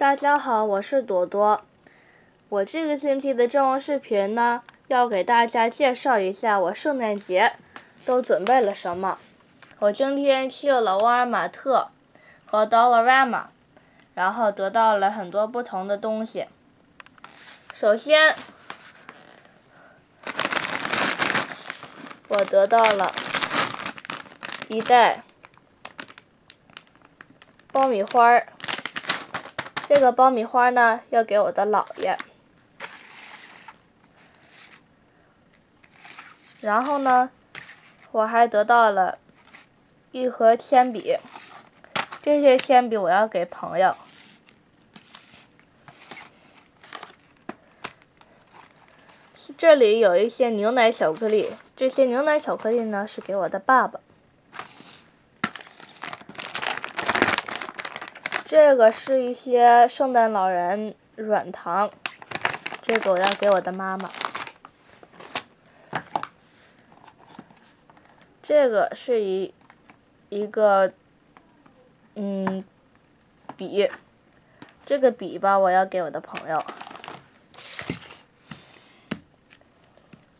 大家好，我是朵朵。我这个星期的正文视频呢，要给大家介绍一下我圣诞节都准备了什么。我今天去了沃尔玛特和 Dollarama，然后得到了很多不同的东西。首先，我得到了一袋爆米花儿。这个爆米花呢，要给我的姥爷。然后呢，我还得到了一盒铅笔，这些铅笔我要给朋友。这里有一些牛奶巧克力，这些牛奶巧克力呢是给我的爸爸。这个是一些圣诞老人软糖，这个我要给我的妈妈。这个是一一个嗯笔，这个笔吧我要给我的朋友。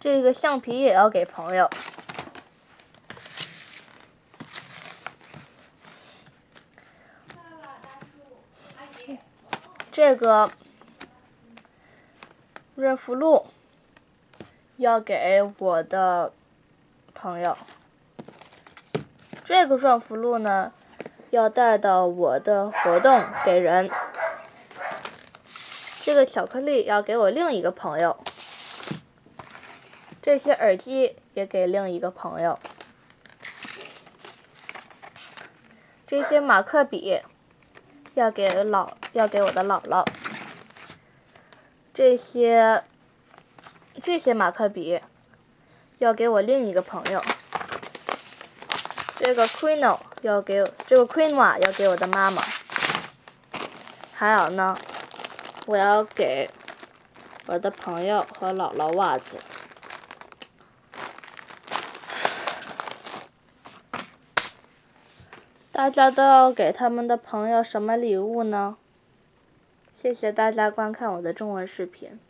这个橡皮也要给朋友。这个润肤露要给我的朋友，这个润肤露呢要带到我的活动给人，这个巧克力要给我另一个朋友，这些耳机也给另一个朋友，这些马克笔。要给老要给我的姥姥，这些这些马克笔要给我另一个朋友，这个 Quino 要给这个 Quinoa 要给我的妈妈，还有呢，我要给我的朋友和姥姥袜子。大家都要给他们的朋友什么礼物呢？谢谢大家观看我的中文视频。